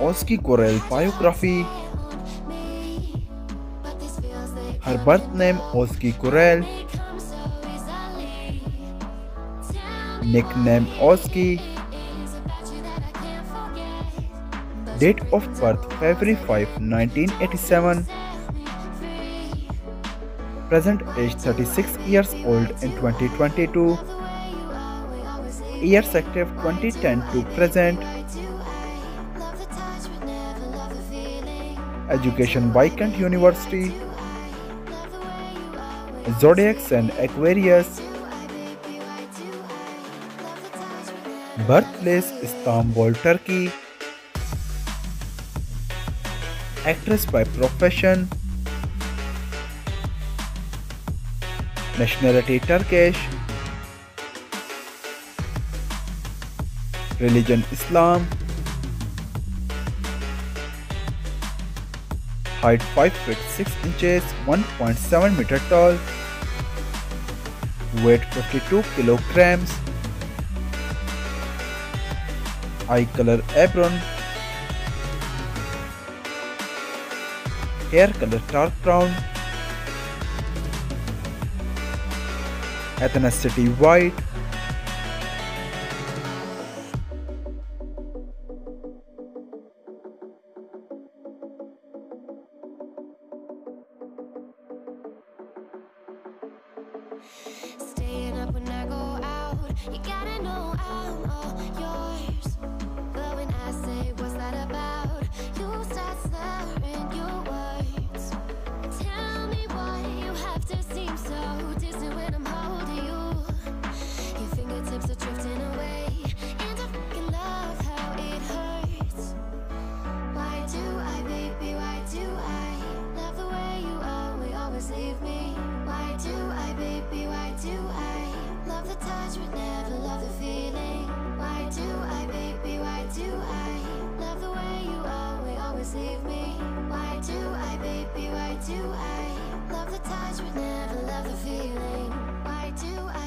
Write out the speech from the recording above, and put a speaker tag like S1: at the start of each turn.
S1: Özge Gürel biography. Her birth name Özge Gürel. Nickname Özge. Date of birth February 5, 1987. Present age 36 years old in 2022. Years active 2010 to present. Education Beykent University. Zodiac and Aquarius. Birthplace Istanbul, Turkey. Actress by profession. Nationality Turkish. Religion Islam. Height 5 feet 6 inches, 1.7 meter tall. Weight 52 kilograms. Eye color apron, Hair color dark brown. Ethnicity white.
S2: Staying up when I go out, you gotta know I'm all yours. But when I say what's that about, baby, why do I love the touch but never love the feeling? Why do I?